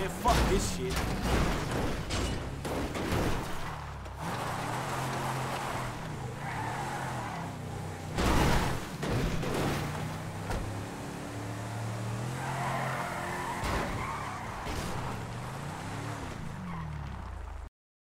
Man, fuck this shit.